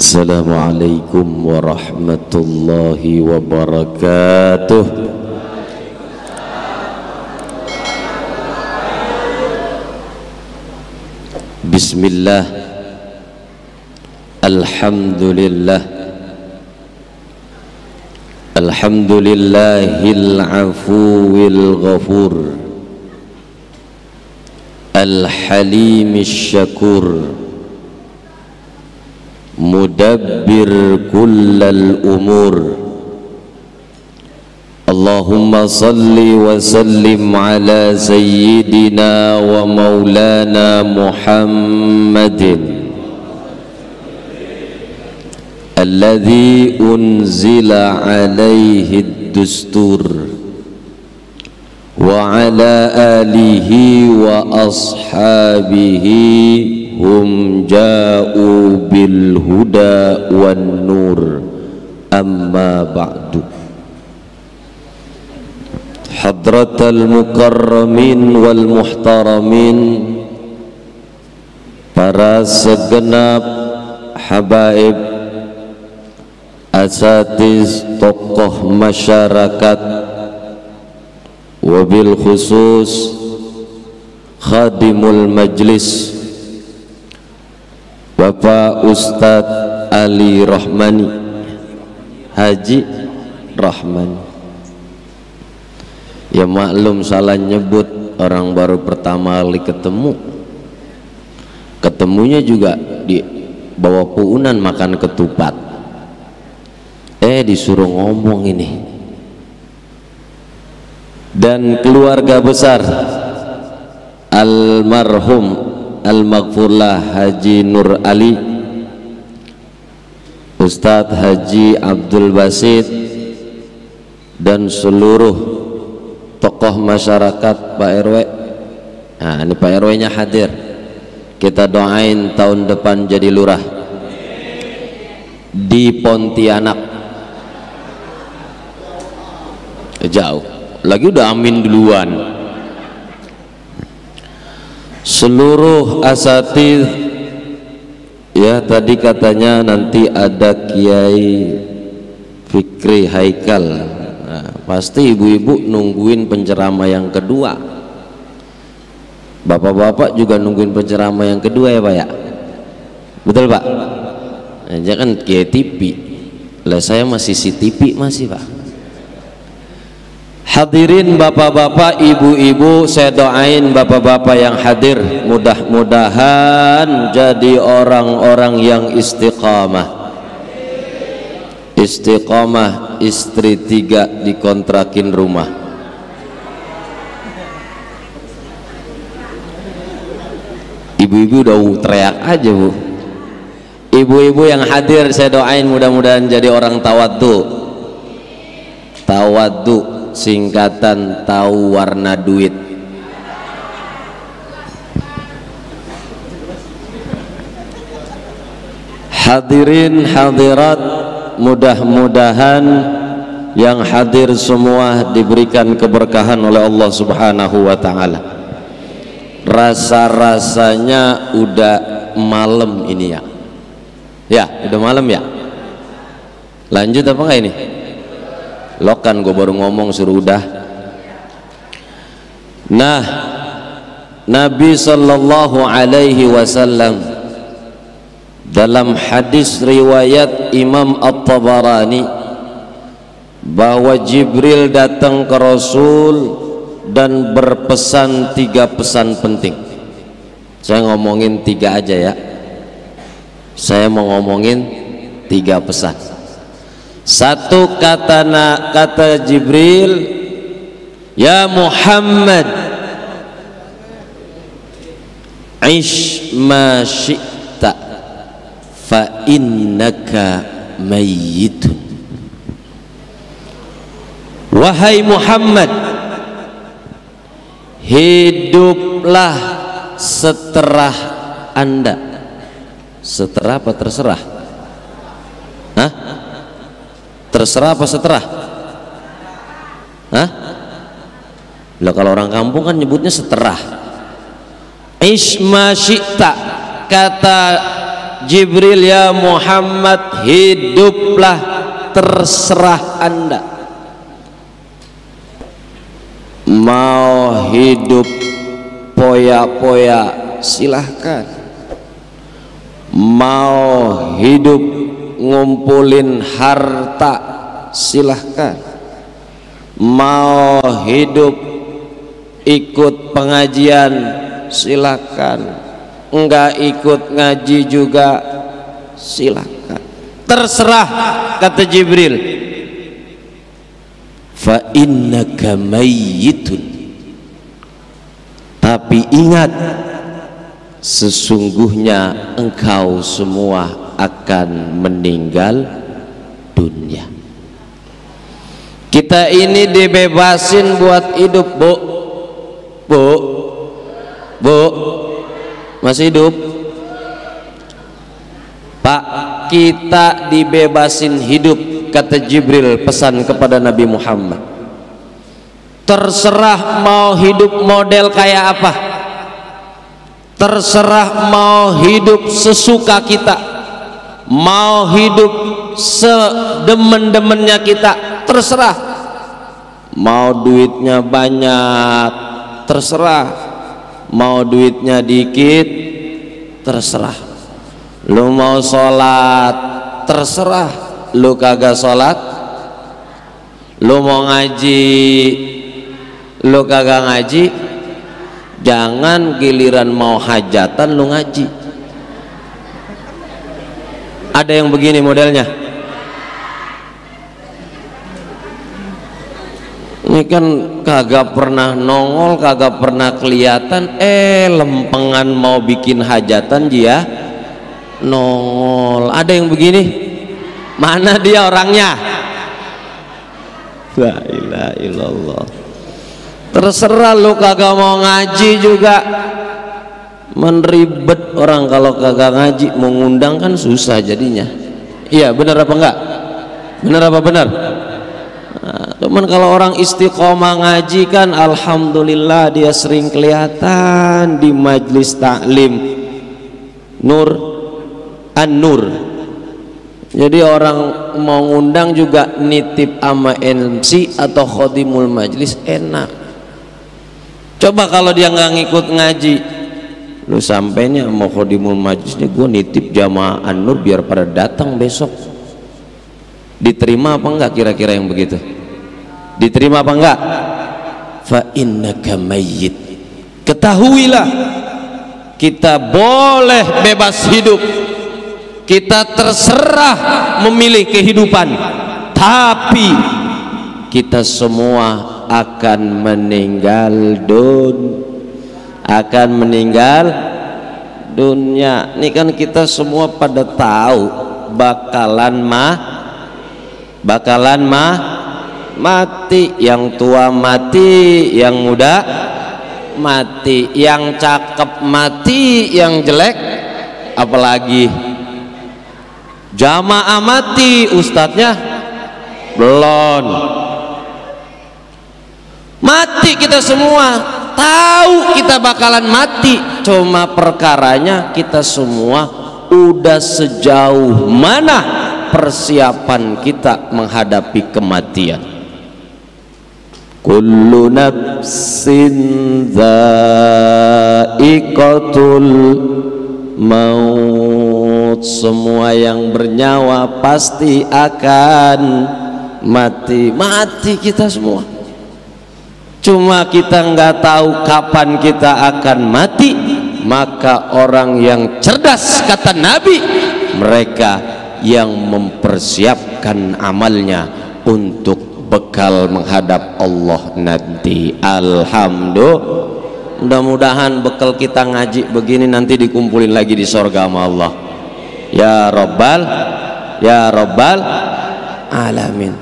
السلام عليكم ورحمة الله وبركاته بسم الله الحمد لله الحمد لله مدبر كل الأمور. اللهم صل وسلم على سيدنا ومولانا محمد الذي أنزل عليه الدستور وعلى آله وأصحابه hum ja'u bil huda wan nur. Amma ba'du. Hadratal mukarramin wal muhtaramin. Para segenap habaib asatiz tokoh masyarakat. Wabil khusus khadimul majlis. Bapak Ustadz Ali Rahmani. Haji Rahmani. Ya maklum salah nyebut orang baru pertama kali ketemu. Ketemunya juga di bawah puunan makan ketupat. Eh disuruh ngomong ini. Dan keluarga besar almarhum Al-Maghfurlah Haji Nur Ali Ustadz Haji Abdul Basit dan seluruh tokoh masyarakat Pak RW nah ini Pak RW nya hadir. Kita doain tahun depan jadi lurah. Di Pontianak. Jauh. Lagi udah amin duluan seluruh asatid ya tadi katanya nanti ada Kiai Fikri Haikal. Nah, pasti ibu-ibu nungguin penceramah yang kedua. Bapak-bapak juga nungguin penceramah yang kedua ya pak ya? Betul pak? Nah, jangan Kiai TV lah saya masih si TV masih pak Hadirin bapak-bapak, ibu-ibu, saya doain bapak-bapak yang hadir mudah-mudahan jadi orang-orang yang istiqamah. Istiqamah istri tiga dikontrakin rumah. Ibu-ibu udah teriak aja bu. Ibu-ibu yang hadir saya doain mudah-mudahan jadi orang tawaddu. Singkatan tahu warna duit. Hadirin hadirat mudah-mudahan yang hadir semua diberikan keberkahan oleh Allah subhanahu wa ta'ala. Rasa-rasanya udah malam ini ya. Ya udah malam ya? Lanjut apa enggak ini lokan gue baru ngomong suruh udah. Nah Nabi sallallahu alaihi wasallam dalam hadis riwayat Imam At-Tabarani bahwa Jibril datang ke Rasul dan berpesan tiga pesan penting. Saya ngomongin tiga aja ya. Saya mau ngomongin tiga pesan satu kata na, kata Jibril ya Muhammad ish ma syi'ta fa innaka mayyitun. Wahai Muhammad hiduplah seterah anda. Seterah apa? Terserah Hah? Terserah apa seterah? Hah? Kalau orang kampung kan nyebutnya seterah. Isma syi'ta kata Jibril ya Muhammad hiduplah terserah anda. Mau hidup poya-poya silahkan. Mau hidup ngumpulin harta silahkan. Mau hidup ikut pengajian silahkan. Enggak ikut ngaji juga silahkan. Terserah kata Jibril. Fa innaka mayyitun. Tapi ingat sesungguhnya engkau semua akan meninggal dunia. Kita ini dibebasin buat hidup bu. Bu. Bu. Masih hidup? Pak kita dibebasin hidup kata Jibril pesan kepada Nabi Muhammad. Terserah mau hidup model kayak apa. Terserah mau hidup sesuka kita mau hidup sedemen-demennya kita terserah. Mau duitnya banyak terserah. Mau duitnya dikit terserah. Lu mau sholat terserah. Lu kagak sholat lu mau ngaji lu kagak ngaji jangan giliran mau hajatan lu ngaji ada yang begini modelnya. Ini kan kagak pernah nongol kagak pernah kelihatan. Eh lempengan mau bikin hajatan dia nongol. Ada yang begini? Mana dia orangnya? La ilaha illallah. Terserah lu kagak mau ngaji juga menribet orang kalau kagak ngaji mengundang kan susah jadinya iya benar apa enggak benar apa benar Cuman kalau orang istiqomah ngaji kan alhamdulillah dia sering kelihatan di majlis taklim Nur An-Nur. Jadi orang mau ngundang juga nitip ama MC atau khodimul majlis enak. Coba kalau dia nggak ngikut ngaji, lu sampainya mau khodimul majlisnya gue nitip jamaah An-Nur biar pada datang besok. Diterima apa enggak kira-kira yang begitu? diterima apa enggak? Fa innaka mayyit. Ketahuilah kita boleh bebas hidup. Kita terserah memilih kehidupan. Tapi kita semua akan meninggal dun akan meninggal dunia. Ini kan kita semua pada tahu bakalan mah bakalan mah mati. Yang tua mati yang muda mati. Yang cakep mati yang jelek apalagi? Jamaah mati ustadznya? Belum. Mati kita semua tahu kita bakalan mati. Cuma perkaranya kita semua udah sejauh mana persiapan kita menghadapi kematian. Kullu nafsin dha'iqatul maut. Semua yang bernyawa pasti akan mati. Mati kita semua cuma kita nggak tahu kapan kita akan mati maka orang yang cerdas kata Nabi mereka yang mempersiapkan amalnya untuk bekal menghadap Allah nanti. Alhamdulillah. Mudah-mudahan bekal kita ngaji begini nanti dikumpulin lagi di sorga sama Allah. Ya Rabbal ya Rabbal alamin.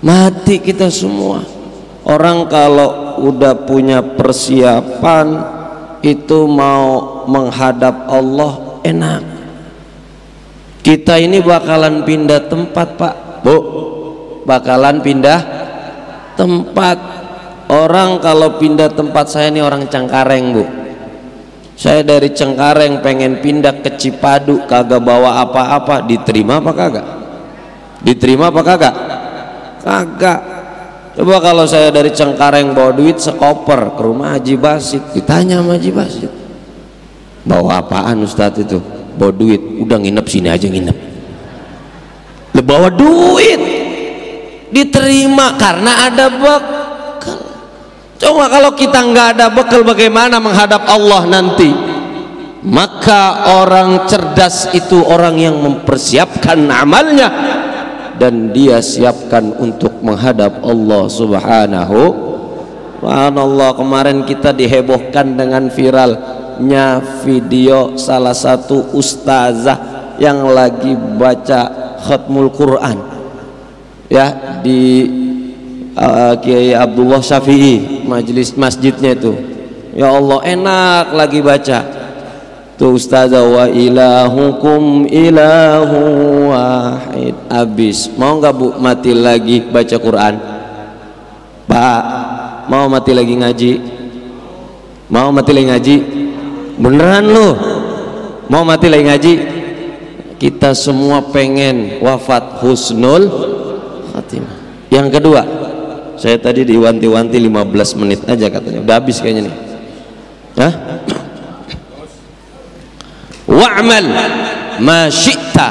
Mati kita semua orang kalau udah punya persiapan itu mau menghadap Allah enak. Kita ini bakalan pindah tempat pak. Bu. Bakalan pindah tempat. Orang kalau pindah tempat saya ini orang Cangkareng bu. Saya dari Cengkareng pengen pindah ke Cipadu kagak bawa apa-apa. Diterima apa kagak? Diterima apa kagak? Kagak coba kalau saya dari Cengkareng bawa duit sekoper ke rumah Haji Basit. Ditanya sama Haji Basit. Bawa apaan Ustadz itu? Bawa duit. Udah nginep sini aja nginep. Le bawa duit. Diterima karena ada bekal. Coba kalau kita nggak ada bekal bagaimana menghadap Allah nanti? Maka orang cerdas itu orang yang mempersiapkan amalnya dan dia siapkan untuk menghadap Allah subhanahu Subhanallah kemarin kita dihebohkan dengan viralnya video salah satu ustazah yang lagi baca khatmul Quran. Ya di uh, Kiai Abdullah Syafi'i majelis masjidnya itu. Ya Allah enak lagi baca tuh ustazah wa ilahukum ilahu wahid. Habis. Mau nggak bu mati lagi baca Quran? Pak mau mati lagi ngaji? Mau mati lagi ngaji? Beneran lu? Mau mati lagi ngaji? Kita semua pengen wafat husnul khatimah. Yang kedua saya tadi diwanti-wanti 15 menit aja katanya. Udah habis kayaknya nih. Hah? Wa'mal ma syi'ta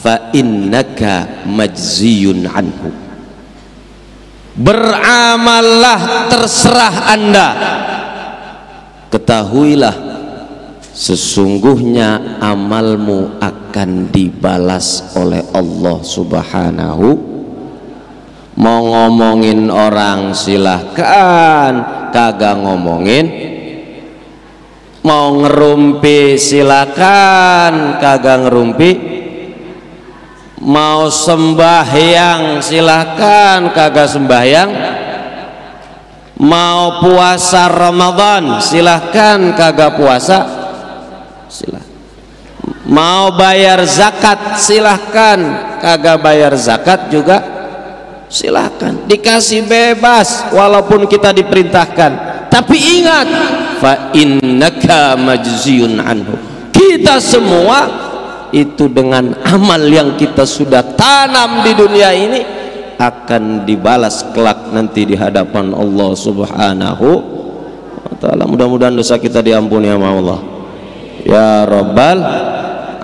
fa innaka majziyun anhu. Beramallah terserah anda. Ketahuilah sesungguhnya amalmu akan dibalas oleh Allah subhanahu. Mau ngomongin orang silahkan kagak ngomongin mau ngerumpi silakan. Kagak ngerumpi. Mau sembahyang silahkan kagak sembahyang. Mau puasa Ramadan silahkan kagak puasa silahkan mau bayar zakat silahkan kagak bayar zakat juga silahkan dikasih bebas walaupun kita diperintahkan. Tapi ingat fa innaka majziyun anhu kita semua itu dengan amal yang kita sudah tanam di dunia ini akan dibalas kelak nanti di hadapan Allah Subhanahu wa taala. Mudah-mudahan dosa kita diampuni sama Allah. Ya Rabbal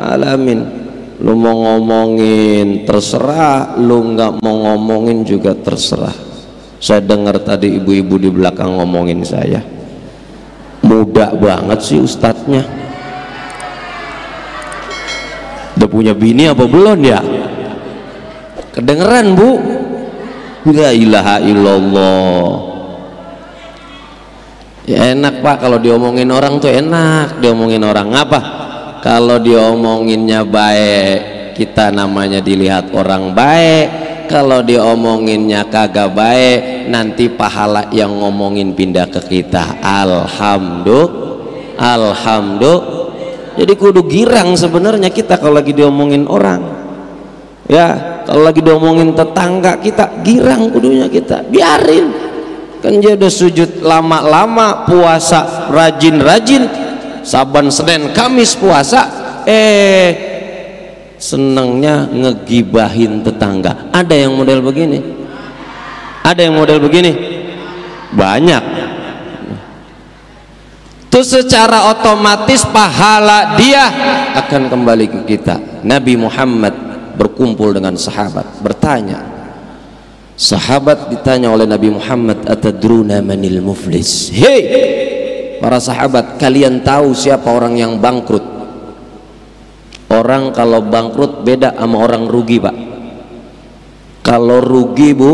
alamin. Lu mau ngomongin terserah, lu nggak mau ngomongin juga terserah. Saya dengar tadi ibu-ibu di belakang ngomongin saya. Muda banget sih ustadznya. Udah punya bini apa belum ya? Kedengeran bu. La ilaha illallah. Ya enak pak. Kalau diomongin orang tuh enak. Diomongin orang apa? Kalau diomonginnya baik kita namanya dilihat orang baik kalau diomonginnya kagak baik nanti pahala yang ngomongin pindah ke kita. Alhamdulillah. Alhamdulillah. Jadi kudu girang sebenarnya kita kalau lagi diomongin orang. Ya kalau lagi diomongin tetangga kita girang kudunya kita. Biarin. Kan udah sujud lama-lama puasa rajin-rajin. Saban senin kamis puasa. Eh senangnya ngegibahin tetangga. Ada yang model begini? Ada yang model begini? Banyak. Itu secara otomatis pahala dia akan kembali ke kita. Nabi Muhammad berkumpul dengan sahabat bertanya. Sahabat ditanya oleh Nabi Muhammad atadruna manil muflis? Hei para sahabat kalian tahu siapa orang yang bangkrut orang kalau bangkrut beda sama orang rugi pak. Kalau rugi bu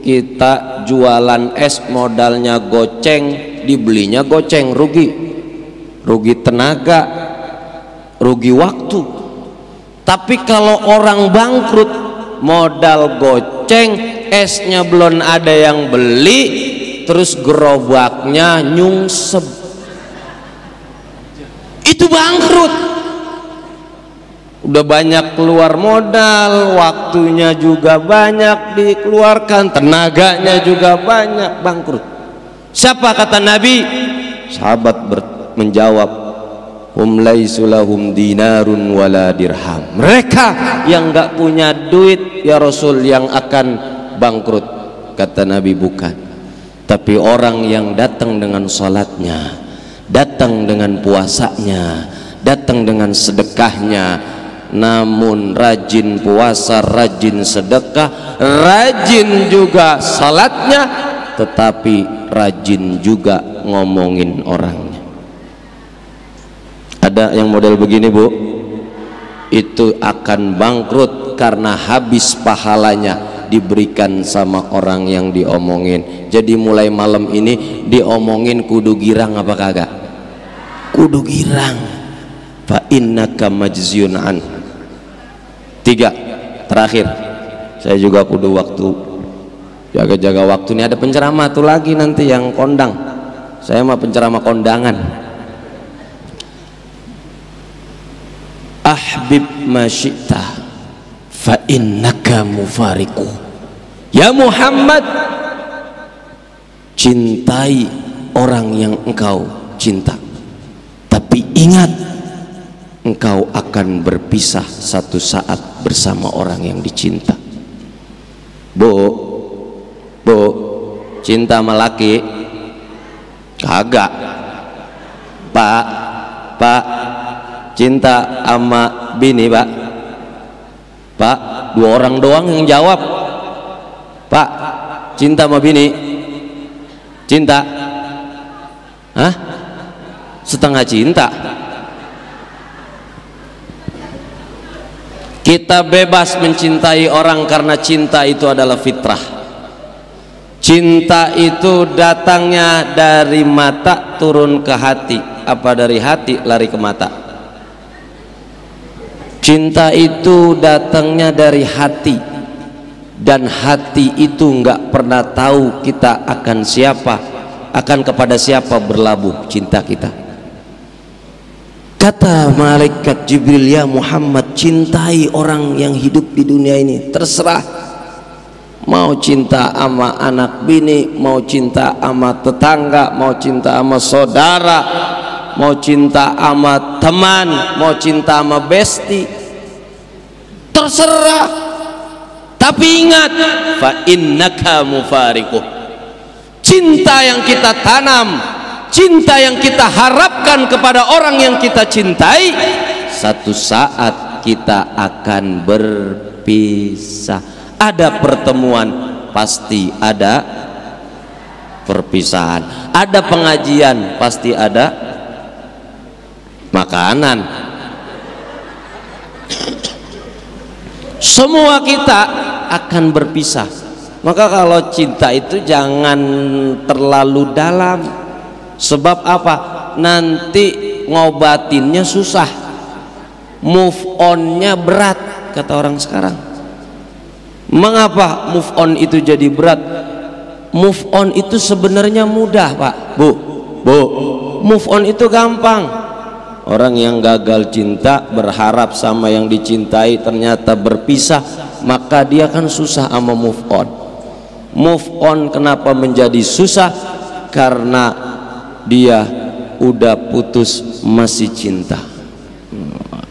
kita jualan es modalnya goceng dibelinya goceng rugi. Rugi tenaga rugi waktu. Tapi kalau orang bangkrut modal goceng esnya belum ada yang beli terus gerobaknya nyungsep. Itu bangkrut udah banyak keluar modal waktunya juga banyak dikeluarkan tenaganya juga banyak bangkrut. Siapa kata Nabi? Sahabat menjawab hum laisulahum dinarun wala dirham. Mereka yang enggak punya duit ya Rasul yang akan bangkrut. Kata Nabi bukan. Tapi orang yang datang dengan salatnya datang dengan puasanya datang dengan sedekahnya namun rajin puasa rajin sedekah rajin juga salatnya tetapi rajin juga ngomongin orangnya. Ada yang model begini bu? Itu akan bangkrut karena habis pahalanya diberikan sama orang yang diomongin. Jadi mulai malam ini diomongin kudu girang apa kagak? Kudu girang. Fa innaka majziyun an tiga. Terakhir. Saya juga kudu waktu. Jaga-jaga waktu. Ini ada penceramah tuh lagi nanti yang kondang. Saya mah penceramah kondangan. Ahbib masyita fa innaka mufariku ya Muhammad cintai orang yang engkau cinta. Tapi ingat engkau akan berpisah satu saat bersama orang yang dicinta. Bu bu cinta sama laki? Kagak. Pak pak cinta sama bini pak. Pak dua orang doang yang jawab. Pak cinta sama bini? Cinta. Hah? Setengah cinta kita bebas mencintai orang karena cinta itu adalah fitrah. Cinta itu datangnya dari mata turun ke hati. Apa dari hati? Lari ke mata. Cinta itu datangnya dari hati. Dan hati itu enggak pernah tahu kita akan siapa akan kepada siapa berlabuh cinta kita kata malaikat Jibril ya Muhammad cintai orang yang hidup di dunia ini. Terserah. Mau cinta sama anak bini mau cinta sama tetangga mau cinta sama saudara mau cinta sama teman mau cinta sama besti. Terserah. Tapi ingat fa innaka mufariquh. Cinta yang kita tanam cinta yang kita harapkan kepada orang yang kita cintai satu saat kita akan berpisah. Ada pertemuan pasti ada perpisahan. Ada pengajian pasti ada makanan. Semua kita akan berpisah. Maka kalau cinta itu jangan terlalu dalam sebab apa? Nanti ngobatinnya susah. Move onnya berat kata orang sekarang. Mengapa move on itu jadi berat? Move on itu sebenarnya mudah pak. Bu bu. Move on itu gampang. Orang yang gagal cinta berharap sama yang dicintai ternyata berpisah maka dia kan susah sama move on. Move on kenapa menjadi susah? Karena dia udah putus masih cinta.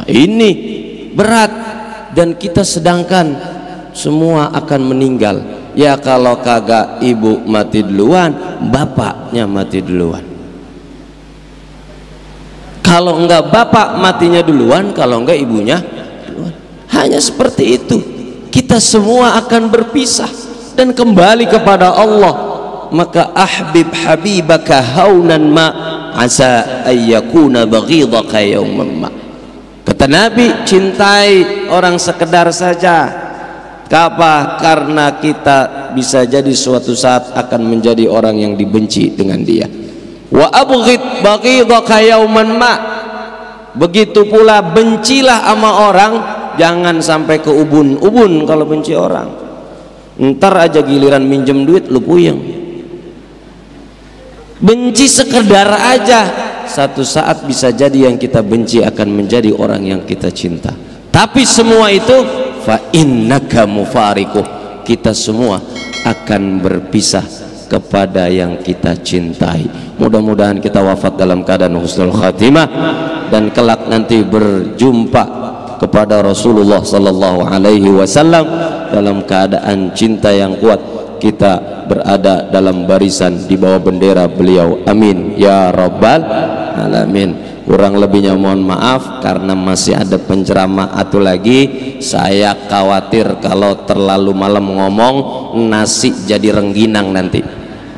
Ini berat dan kita sedangkan semua akan meninggal. Ya kalau kagak ibu mati duluan bapaknya mati duluan. Kalau enggak bapak matinya duluan kalau enggak ibunya duluan. Hanya seperti itu. Kita semua akan berpisah dan kembali kepada Allah maka ahbib habibaka haunan ma asa ayyakuna baghidaka yawman ma. Kata Nabi cintai orang sekedar saja. Kapa karena kita bisa jadi suatu saat akan menjadi orang yang dibenci dengan dia. Wa abghid baghidaka yauman ma. Begitu pula bencilah sama orang jangan sampai ke ubun-ubun kalau benci orang. Ntar aja giliran minjem duit lu puyeng benci sekedar aja. Satu saat bisa jadi yang kita benci akan menjadi orang yang kita cinta. Tapi semua itu fa innaka mufariquh kita semua akan berpisah kepada yang kita cintai. Mudah-mudahan kita wafat dalam keadaan husnul khatimah dan kelak nanti berjumpa kepada Rasulullah sallallahu alaihi wasallam dalam keadaan cinta yang kuat. Kita berada dalam barisan di bawah bendera beliau. Amin. Ya rabbal alamin. Kurang lebihnya mohon maaf karena masih ada penceramah. Atau lagi saya khawatir kalau terlalu malam ngomong nasi jadi rengginang nanti.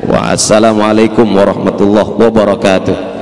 Wassalamualaikum warahmatullahi wabarakatuh